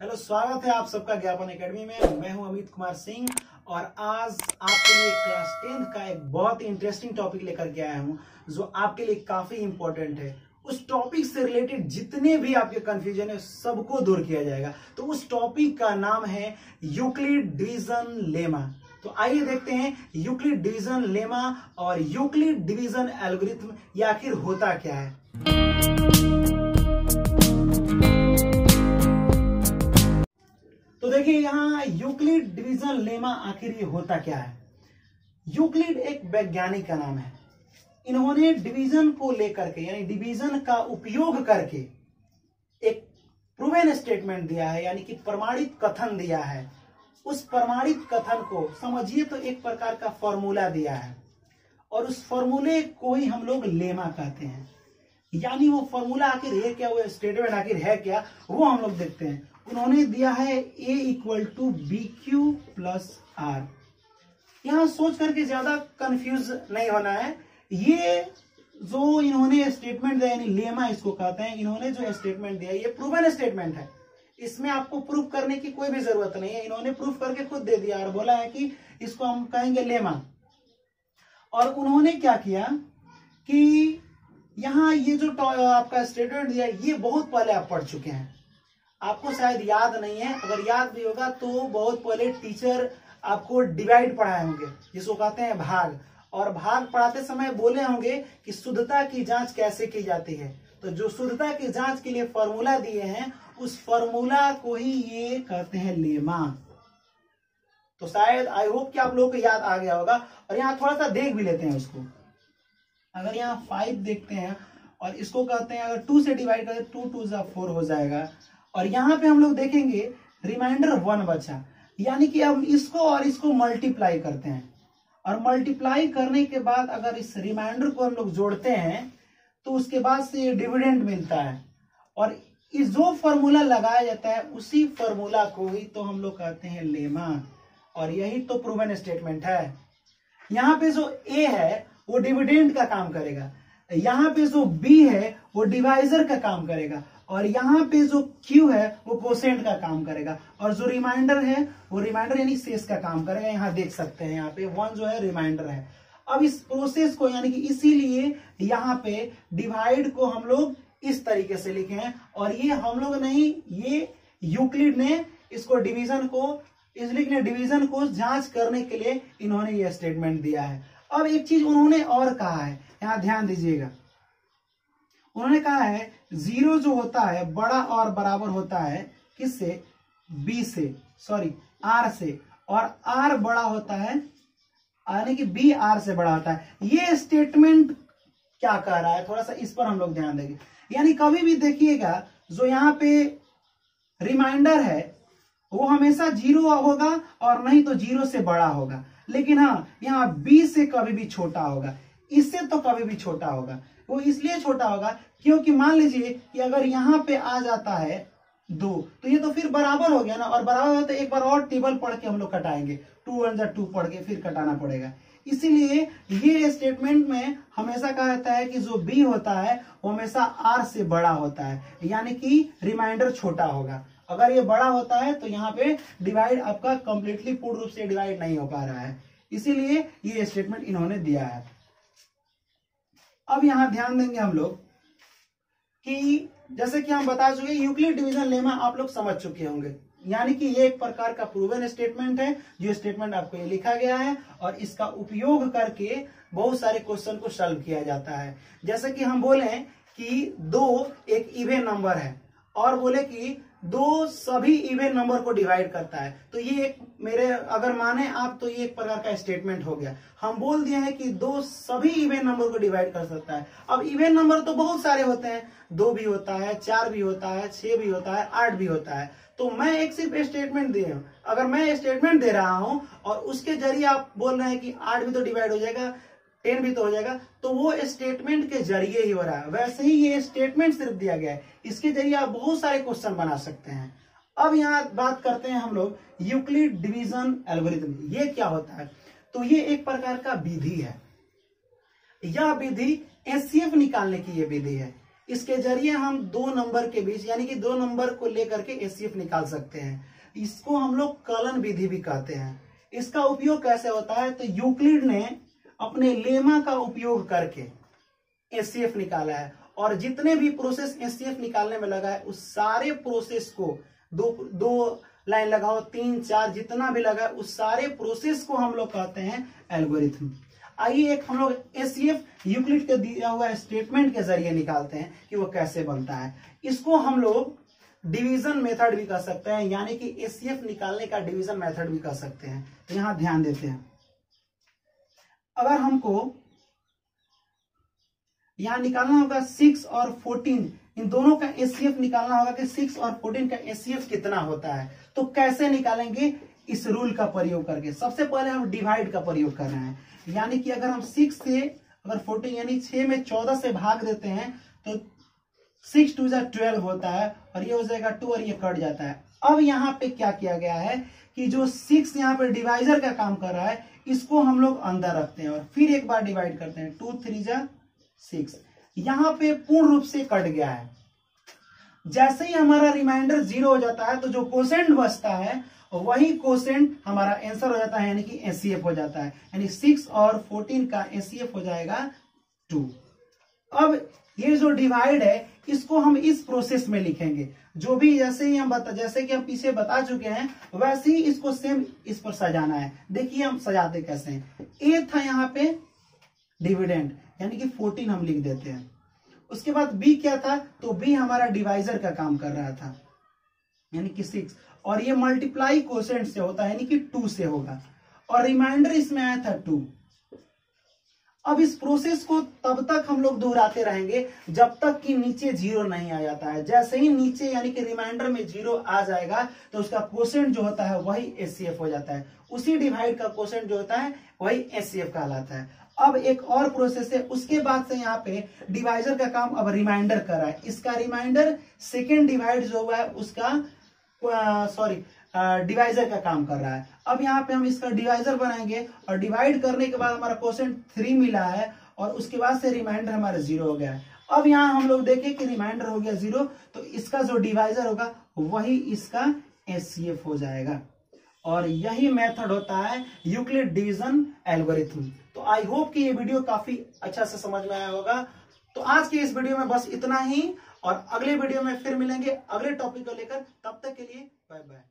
Hello, स्वागत है आप सबका ज्ञापन एकेडमी में। मैं हूँ अमित कुमार सिंह और आज आपके लिए क्लास टेंथ का एक बहुत ही इंटरेस्टिंग टॉपिक लेकर के आया हूँ, जो आपके लिए काफ़ी इंपॉर्टेंट है। उस टॉपिक से रिलेटेड जितने भी आपके कंफ्यूजन है, सबको दूर किया जाएगा। तो उस टॉपिक का नाम है यूक्लिड डिवीज़न लेमा तो आइए देखते हैं यूक्लिड डिवीज़न लेमा और यूक्लिड डिवीज़न एल्गोरिथम ये आखिर होता क्या है। यूक्लिड डिवीज़न लेमा आखिर ये होता क्या है? यूक्लिड एक वैज्ञानिक का नाम है। इन्होंने डिवीज़न को लेकर के, यानी डिवीज़न का उपयोग करके एक प्रूवन स्टेटमेंट दिया है, यानी कि प्रमाणित कथन दिया है। उस प्रमाणित कथन को समझिए तो एक प्रकार का फॉर्मूला दिया है। और उस फॉर्मूले को ही हम लोग लेमा कहते हैं। यानी वो फॉर्मूला आखिर है क्या वो स्टेटमेंट आखिर है क्या? वो हम लोग देखते हैं। उन्होंने दिया है A equal to B Q plus R यहाँ सोच करके ज़्यादा कंफ्यूज नहीं होना है। ये जो इन्होंने स्टेटमेंट दिया, यानी लेमा इसको कहते हैं, इन्होंने जो स्टेटमेंट दिया, ये प्रूवन स्टेटमेंट है। इसमें आपको प्रूफ करने की कोई भी ज़रूरत नहीं है। इन्होंने प्रूफ करके खुद दे दिया और बोला है कि इसको हम कहेंगे लेमा। और उन्होंने क्या किया कि यहाँ ये जो आपका स्टेटमेंट दिया, ये बहुत पहले आप पढ़ चुके हैं। आपको शायद याद नहीं है, अगर याद भी होगा तो बहुत पहले टीचर आपको डिवाइड पढ़ाए होंगे। जिसको कहते हैं भाग। और भाग पढ़ाते समय बोले होंगे कि शुद्धता की जाँच कैसे की जाती है? तो जो शुद्धता की जाँच के लिए फॉर्मूला दिए हैं, उस फॉर्मूला को ही ये कहते हैं लेमा। तो शायद आई होप कि आप लोगों को याद आ गया होगा। और यहाँ थोड़ा सा देख भी लेते हैं उसको। अगर यहाँ फाइव देखते हैं, और इसको कहते हैं, अगर टू से डिवाइड करें टू टू जा फोर हो जाएगा। और यहाँ पे हम लोग देखेंगे रिमाइंडर वन बचा। यानी कि हम इसको और इसको मल्टीप्लाई करते हैं। और मल्टीप्लाई करने के बाद अगर इस रिमाइंडर को हम लोग जोड़ते हैं तो उसके बाद से ये डिविडेंड मिलता है। और इस जो फॉर्मूला लगाया जाता है, उसी फॉर्मूला को ही तो हम लोग कहते हैं लेमा और यही तो प्रूवन स्टेटमेंट है। यहाँ पे जो ए है, वो डिविडेंड का काम करेगा। यहाँ पे जो बी है वो डिवाइजर का काम करेगा। और यहाँ पे जो Q है, वो कोसेंट का काम करेगा। और जो रिमाइंडर है, वो रिमाइंडर यानी शेष का काम करेगा। यहाँ देख सकते हैं यहाँ पे वन जो है रिमाइंडर है। अब इस प्रोसेस को यानी कि इसीलिए यहाँ पे डिवाइड को हम लोग इस तरीके से लिखे हैं। और ये हम लोग नहीं, ये यूक्लिड ने इसको डिवीज़न को, इसलिए ने डिवीज़न को जाँच करने के लिए इन्होंने ये स्टेटमेंट दिया है। अब एक चीज़ उन्होंने और कहा है। यहाँ ध्यान दीजिएगा। उन्होंने कहा है, ज़ीरो जो होता है, बड़ा और बराबर होता है, किससे? बी से सॉरी आर से। और आर बड़ा होता है, यानी कि बी आर से बड़ा होता है। ये स्टेटमेंट क्या कह रहा है? थोड़ा सा इस पर हम लोग ध्यान देंगे। यानी कभी भी देखिएगा, जो यहाँ पे रिमाइंडर है, वो हमेशा ज़ीरो होगा और नहीं तो ज़ीरो से बड़ा होगा। लेकिन हाँ यहाँ बी से कभी भी छोटा होगा। इससे तो कभी भी छोटा होगा। वो इसलिए छोटा होगा क्योंकि मान लीजिए कि अगर यहाँ पे आ जाता है दो तो ये तो फिर बराबर हो गया ना, और बराबर हो तो एक बार और टेबल पढ़ के हम लोग कटाएँगे। टू वन टू पढ़ के फिर कटाना पड़ेगा। इसीलिए ये स्टेटमेंट में हमेशा कहा जाता है कि जो बी होता है, वो हमेशा आर से बड़ा होता है। यानी कि रिमाइंडर छोटा होगा। अगर ये बड़ा होता है तो यहाँ पे डिवाइड आपका कंप्लीटली पूर्ण रूप से डिवाइड नहीं हो पा रहा है। इसीलिए ये स्टेटमेंट इन्होंने दिया है। अब यहाँ ध्यान देंगे हम लोग कि जैसे कि हम बता चुके यूक्लिड डिवीज़न लेमा आप लोग समझ चुके होंगे। यानी कि ये एक प्रकार का प्रूवन स्टेटमेंट है, जो स्टेटमेंट आपको ये लिखा गया है, और इसका उपयोग करके बहुत सारे क्वेश्चन को सॉल्व किया जाता है। जैसे कि हम बोले कि दो एक इवेन नंबर है, और बोले कि दो सभी इवेन नंबर को डिवाइड करता है। तो ये एक मेरे अगर माने आप तो ये एक प्रकार का स्टेटमेंट हो गया। हम बोल दिए हैं कि दो सभी इवेन नंबर को डिवाइड कर सकता है। अब इवेन नंबर तो बहुत सारे होते हैं। दो भी होता है, चार भी होता है, छह भी होता है, आठ भी होता है। तो मैं एक सिर्फ़ स्टेटमेंट दे हूँ। अगर मैं स्टेटमेंट दे रहा हूँ और उसके ज़रिए आप बोल रहे हैं कि आठ भी तो डिवाइड हो जाएगा टेन भी तो हो जाएगा। तो वो स्टेटमेंट के ज़रिए ही हो रहा है। वैसे ही ये स्टेटमेंट सिर्फ़ दिया गया है। इसके ज़रिए आप बहुत सारे क्वेश्चन बना सकते हैं। अब यहाँ बात करते हैं हम लोग यूक्लिड डिवीज़न एल्गोरिथम ये क्या होता है? तो ये एक प्रकार का विधि है। यह विधि एससीएफ निकालने की ये विधि है। इसके ज़रिए हम दो नंबर के बीच, यानी कि दो नंबर को लेकर के एस निकाल सकते हैं। इसको हम लोग कलन विधि भी कहते हैं। इसका उपयोग कैसे होता है? तो यूक्लिड ने अपने लेमा का उपयोग करके एस निकाला है। और जितने भी प्रोसेस एस निकालने में लगा है, उस सारे प्रोसेस को दो दो लाइन लगाओ, तीन, चार, जितना भी लगा है, उस सारे प्रोसेस को हम लोग कहते हैं एल्गोरिथम आइए एक हम लोग एस यूक्लिड के दिया हुआ स्टेटमेंट के ज़रिए निकालते हैं कि वो कैसे बनता है। इसको हम लोग डिवीज़न मेथड भी कह सकते हैं, यानी कि एसीएफ निकालने का डिवीज़न मेथड भी कह सकते हैं। यहाँ ध्यान देते हैं। अगर हमको यहाँ निकालना होगा सिक्स और फोर्टीन इन दोनों का एसीएफ निकालना होगा कि सिक्स और फोर्टीन का एसीएफ कितना होता है? तो कैसे निकालेंगे? इस रूल का प्रयोग करके। सबसे पहले हम डिवाइड का प्रयोग कर रहे हैं। यानी कि अगर हम सिक्स से, अगर फोर्टीन यानी छह में चौदह से भाग देते हैं तो सिक्स टू जा ट्वेल्व होता है और ये हो जाएगा टू और ये कट जाता है। अब यहाँ पे क्या किया गया है? कि जो सिक्स यहाँ पर डिवाइजर का काम कर रहा है, इसको हम लोग अंदर रखते हैं और फिर एक बार डिवाइड करते हैं। टू थ्री जा सिक्स यहाँ पे पूर्ण रूप से कट गया है। जैसे ही हमारा रिमाइंडर ज़ीरो हो जाता है तो जो कोसेंट बचता है, वही कोसेंट हमारा आंसर हो जाता है, यानी कि एससीएफ हो जाता है। यानी सिक्स और फोर्टीन का एससीएफ हो जाएगा टू अब ये जो डिवाइड है, इसको हम इस प्रोसेस में लिखेंगे। जो भी जैसे ही हम बता, जैसे कि हम पीछे बता चुके हैं, वैसे ही इसको सेम इस पर सजाना है। देखिए हम सजाते कैसे हैं। ए था यहाँ पे डिविडेंड यानी कि 14 हम लिख देते हैं। उसके बाद बी क्या था? तो बी हमारा डिवाइजर का काम कर रहा था, यानी कि सिक्स और ये मल्टीप्लाई कोसेंट से होता है, यानी कि टू से होगा। और रिमाइंडर इसमें आया था टू अब इस प्रोसेस को तब तक हम लोग दोहराते रहेंगे जब तक कि नीचे ज़ीरो नहीं आ जाता है। जैसे ही नीचे यानी कि रिमाइंडर में ज़ीरो आ जाएगा तो उसका क्वेश्चन जो होता है वही एस हो जाता है। उसी डिवाइड का क्वेश्चन जो होता है, वही एस कहलाता है। अब एक और प्रोसेस है, उसके बाद से यहाँ पे डिवाइजर का काम अब रिमाइंडर कर रहा है। इसका रिमाइंडर सेकेंड डिवाइड जो हुआ है, उसका सॉरी डिवाइजर का काम कर रहा है। अब यहाँ पे हम इसका डिवाइजर बनाएँगे और डिवाइड करने के बाद हमारा क्वेश्चन थ्री मिला है और उसके बाद से रिमाइंडर हमारा ज़ीरो हो गया है। अब यहाँ हम लोग देखें कि रिमाइंडर हो गया ज़ीरो तो इसका जो डिवाइजर होगा, वही इसका एस हो जाएगा। और यही मेथड होता है यूक्लिड डिवीज़न एल्गोरिथम तो आई होप कि ये वीडियो काफ़ी अच्छा से समझ में आया होगा। तो आज की इस वीडियो में बस इतना ही, और अगले वीडियो में फिर मिलेंगे अगले टॉपिक को लेकर। तब तक के लिए बाय बाय